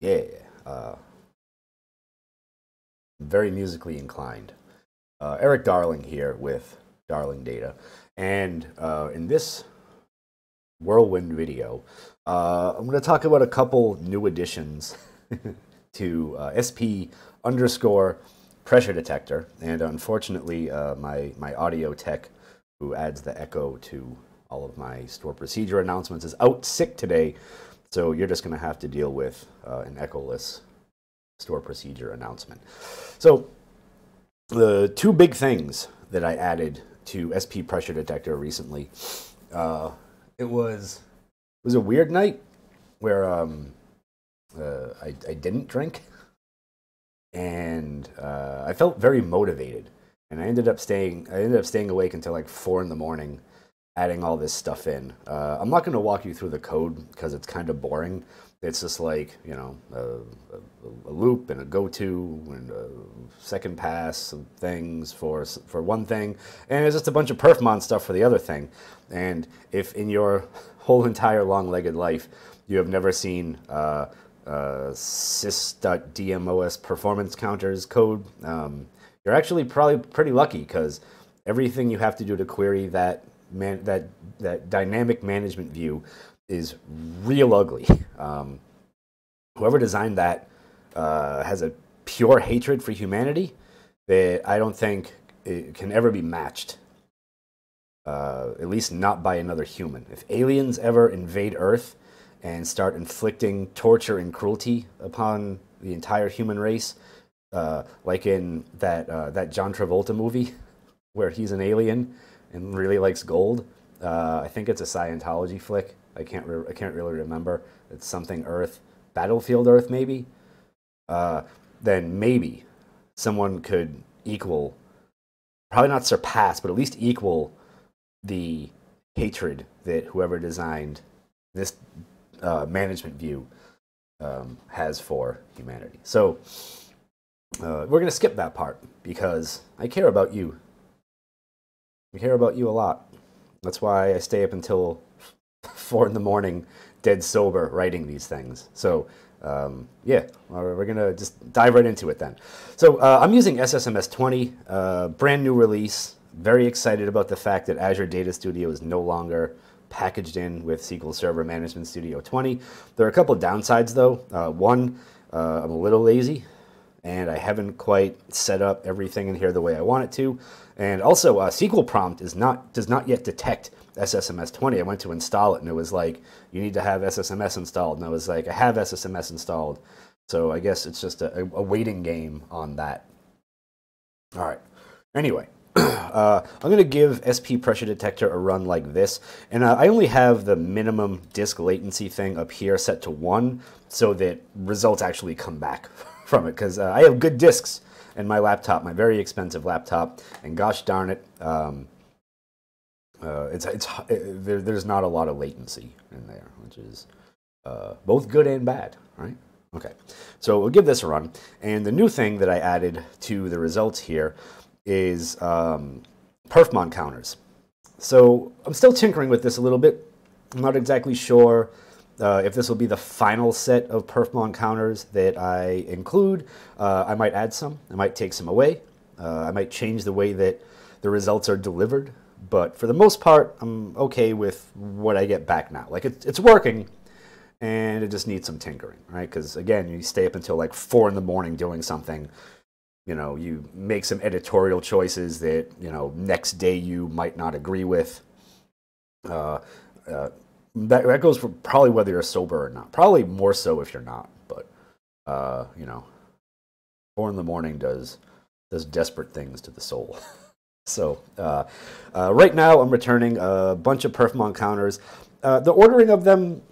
Yeah. Uh, very musically inclined. Uh, Erik Darling here with Darling Data. And uh, in this whirlwind video, uh, I'm going to talk about a couple new additions to uh, SP underscore pressure detector. And unfortunately, uh, my, my audio tech who adds the echo to all of my store procedure announcements is out sick today. So you're just going to have to deal with uh, an echoless store procedure announcement. So the two big things that I added to SP pressure detector recently, uh, it was it was a weird night where um, uh, I, I didn't drink and uh, I felt very motivated. And I ended up staying. I ended up staying awake until like four in the morning, adding all this stuff in. Uh, I'm not going to walk you through the code because it's kind of boring. It's just like you know a, a, a loop and a go-to and a second pass and things for for one thing, and it's just a bunch of perfmon stuff for the other thing. And if in your whole entire long-legged life you have never seen uh, uh, sys.dmos performance counters code, um, you're actually probably pretty lucky because everything you have to do to query that man, that that dynamic management view is real ugly. Um, whoever designed that uh, has a pure hatred for humanity that I don't think it can ever be matched. Uh, at least not by another human. If aliens ever invade Earth and start inflicting torture and cruelty upon the entire human race, uh, like in that uh, that John Travolta movie where he's an alien and really likes gold. Uh, I think it's a Scientology flick. I can't I can't really remember. It's something Earth, Battlefield Earth maybe. Uh, then maybe someone could equal, probably not surpass, but at least equal the hatred that whoever designed this uh, management view um, has for humanity. So uh, we're going to skip that part because I care about you. I care about you a lot. That's why I stay up until four in the morning, dead sober, writing these things. So um, yeah, we're gonna just dive right into it then. So uh, I'm using SSMS 20, uh, brand new release. Very excited about the fact that Azure Data Studio is no longer packaged in with SQL Server Management Studio 20. There are a couple downsides though. Uh, one, uh, I'm a little lazy and I haven't quite set up everything in here the way I want it to. And also, uh, SQL prompt is not does not yet detect SSMS 20. I went to install it, and it was like, you need to have SSMS installed. And I was like, I have SSMS installed. So I guess it's just a, a waiting game on that. All right. Anyway, uh, I'm going to give SP Pressure Detector a run like this. And uh, I only have the minimum disk latency thing up here set to 1 so that results actually come back from it because uh, I have good disks in my laptop, my very expensive laptop, and gosh darn it, um, uh, it's it's it, there, there's not a lot of latency in there, which is uh, both good and bad, right? Okay, so we'll give this a run, and the new thing that I added to the results here is um, perfmon counters. So I'm still tinkering with this a little bit. I'm not exactly sure uh, if this will be the final set of perfmon counters that I include, uh, I might add some. I might take some away. Uh, I might change the way that the results are delivered. But for the most part, I'm okay with what I get back now. Like it's, it's working, and it just needs some tinkering, right? Because again, you stay up until like four in the morning doing something. You know, you make some editorial choices that you know next day you might not agree with. Uh, uh, that, that goes for probably whether you're sober or not. Probably more so if you're not, but uh, you know, four in the morning does does desperate things to the soul. so uh, uh, right now, I'm returning a bunch of perfmon counters. Uh, the ordering of them,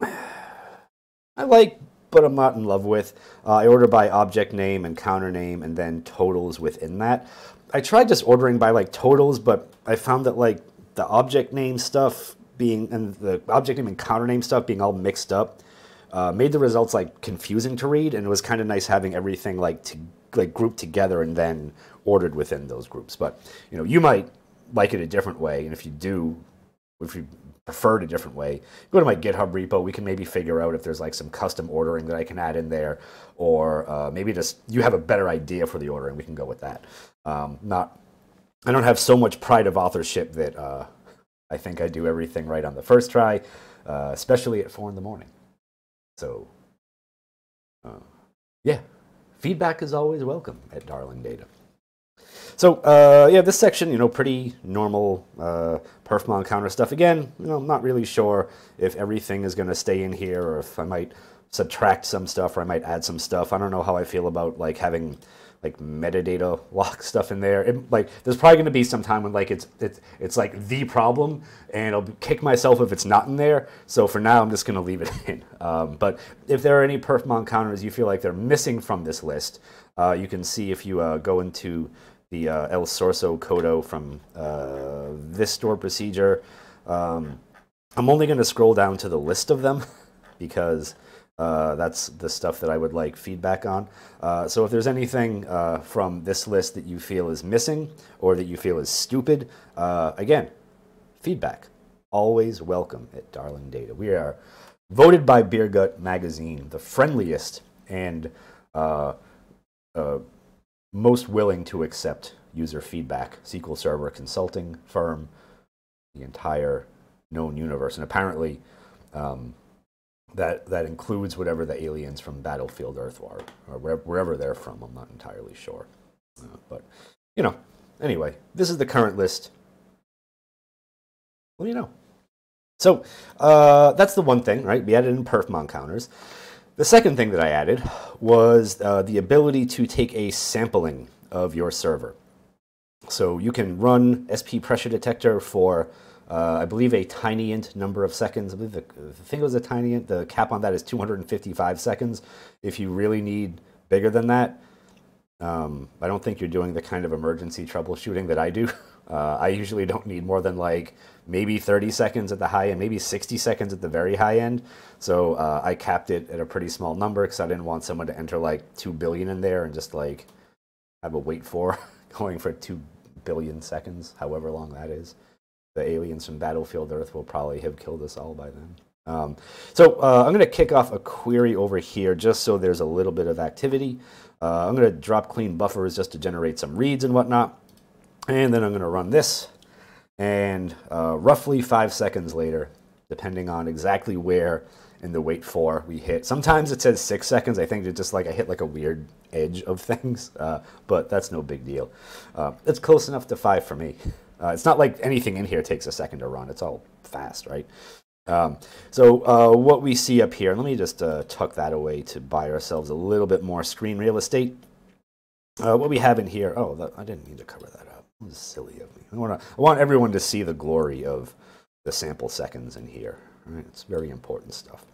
I like, but I'm not in love with. Uh, I order by object name and counter name, and then totals within that. I tried just ordering by like totals, but I found that like the object name stuff being and the object name and counter name stuff being all mixed up uh, made the results like confusing to read, and it was kind of nice having everything like to, like grouped together and then ordered within those groups. But you know, you might like it a different way, and if you do, if you preferred a different way, go to my GitHub repo. We can maybe figure out if there's like some custom ordering that I can add in there, or uh, maybe just you have a better idea for the ordering. We can go with that. Um, not, I don't have so much pride of authorship that uh, I think I do everything right on the first try, uh, especially at four in the morning. So, uh, yeah, feedback is always welcome at Darling Data. So uh, yeah, this section, you know, pretty normal uh, perfmon counter stuff. Again, you know, I'm not really sure if everything is going to stay in here or if I might subtract some stuff or I might add some stuff. I don't know how I feel about like having like metadata lock stuff in there. It, like there's probably going to be some time when like it's it's it's like the problem, and I'll kick myself if it's not in there. So for now, I'm just going to leave it in. Um, but if there are any perfmon counters you feel like they're missing from this list, uh, you can see if you uh, go into the uh, El Sorso Kodo from uh, this store procedure. Um, I'm only going to scroll down to the list of them because uh, that's the stuff that I would like feedback on. Uh, so if there's anything uh, from this list that you feel is missing or that you feel is stupid, uh, again, feedback. Always welcome at Darling Data. We are voted by Beer Gut Magazine the friendliest and most willing to accept user feedback, SQL Server consulting firm, the entire known universe. And apparently, um, that, that includes whatever the aliens from Battlefield Earth are, or wherever, they're from. I'm not entirely sure. Uh, but, you know, anyway, this is the current list. Let me know. So uh, that's the one thing, right? We added in perfmon counters. The second thing that I added was uh, the ability to take a sampling of your server. So you can run SP pressure detector for, uh, I believe, a tiny int number of seconds. I believe the, the thing was a tiny int. The cap on that is 255 seconds. If you really need bigger than that, um, I don't think you're doing the kind of emergency troubleshooting that I do. Uh, I usually don't need more than like maybe 30 seconds at the high end, maybe 60 seconds at the very high end. So uh, I capped it at a pretty small number because I didn't want someone to enter like 2 billion in there and just like have a wait for going for 2 billion seconds, however long that is. The aliens from Battlefield Earth will probably have killed us all by then. Um, so uh, I'm going to kick off a query over here just so there's a little bit of activity. Uh, I'm going to drop clean buffers just to generate some reads and whatnot. And then I'm going to run this. And uh, roughly five seconds later, depending on exactly where in the wait for we hit. Sometimes it says six seconds. I think it's just like I hit like a weird edge of things, uh, but that's no big deal. Uh, it's close enough to five for me. Uh, it's not like anything in here takes a second to run. It's all fast, right? Um, so uh, what we see up here, let me just uh, tuck that away to buy ourselves a little bit more screen real estate. Uh, what we have in here, oh, that, I didn't mean to cover that up. That was silly of me. I, wanna, I want everyone to see the glory of the sample seconds in here. Right? It's very important stuff.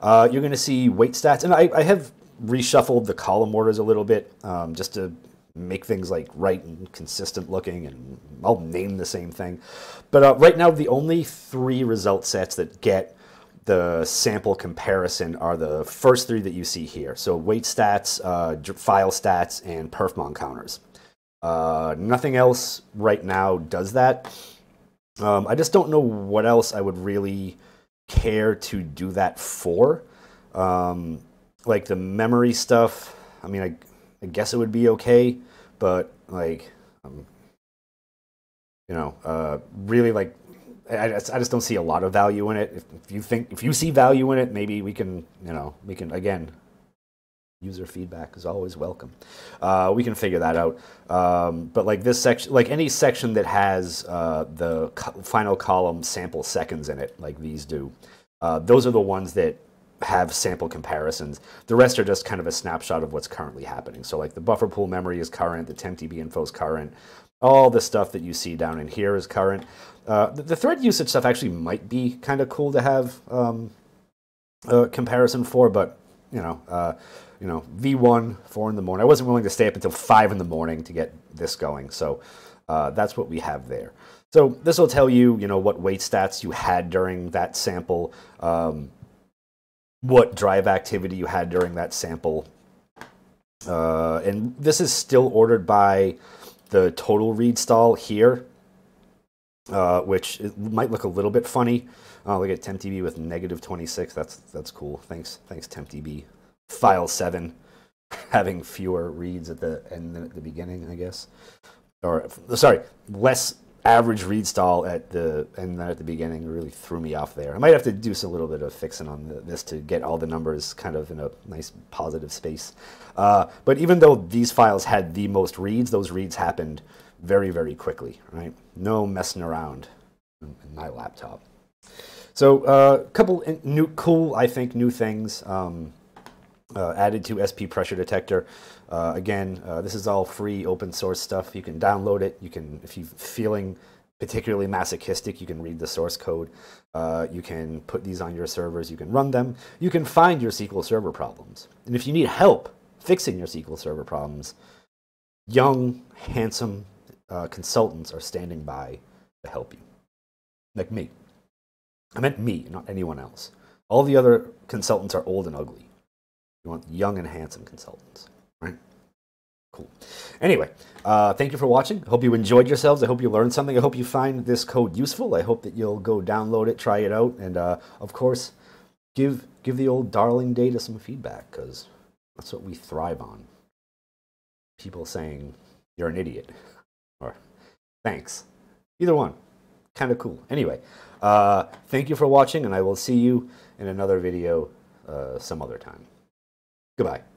Uh, you're going to see wait stats, and I, I, have reshuffled the column orders a little bit um, just to make things like right and consistent looking, and I'll name the same thing. But uh, right now, the only three result sets that get the sample comparison are the first three that you see here. So wait stats, uh, file stats, and perfmon counters. Uh, nothing else right now does that. Um, I just don't know what else I would really care to do that for. Um, like the memory stuff, I mean, I, I guess it would be okay, but like, um, you know, uh, really like, I just, I just don't see a lot of value in it. If, if you think, if you see value in it, maybe we can, you know, we can, again, user feedback is always welcome. Uh, we can figure that out. Um, but like this section, like any section that has uh, the co final column sample seconds in it, like these do, uh, those are the ones that have sample comparisons. The rest are just kind of a snapshot of what's currently happening. So like the buffer pool memory is current, the tempdb info is current, all the stuff that you see down in here is current. Uh, the, thread usage stuff actually might be kind of cool to have um, a comparison for, but you know, uh, you know, V1, 4 in the morning. I wasn't willing to stay up until 5 in the morning to get this going. So uh, that's what we have there. So this will tell you, you know, what wait stats you had during that sample, um, what drive activity you had during that sample. Uh, and this is still ordered by the total read stall here. uh, which might look a little bit funny. Uh, look at TempDB with negative 26. That's that's cool. Thanks, thanks TempDB. File seven having fewer reads at the end than at the beginning, I guess. Or sorry, less average read stall at the and then at the beginning really threw me off there. I might have to do some little bit of fixing on the, this to get all the numbers kind of in a nice positive space. Uh, but even though these files had the most reads, those reads happened very, very quickly, right? No messing around in my laptop. So a uh, couple new, cool, I think, new things um, uh, added to SP Pressure Detector. Uh, again, uh, this is all free open source stuff. You can download it. You can, if you're feeling particularly masochistic, you can read the source code. Uh, you can put these on your servers. You can run them. You can find your SQL Server problems. And if you need help fixing your SQL Server problems, young, handsome uh, consultants are standing by to help you, like me. I meant me, not anyone else. All the other consultants are old and ugly. You want young and handsome consultants, right? Cool. Anyway, uh, thank you for watching. I hope you enjoyed yourselves. I hope you learned something. I hope you find this code useful. I hope that you'll go download it, try it out, and uh, of course, give give the old darling data some feedback because that's what we thrive on. People saying you're an idiot or thanks. Either one. Kind of cool. Anyway, uh, thank you for watching, and I will see you in another video uh, some other time. Goodbye.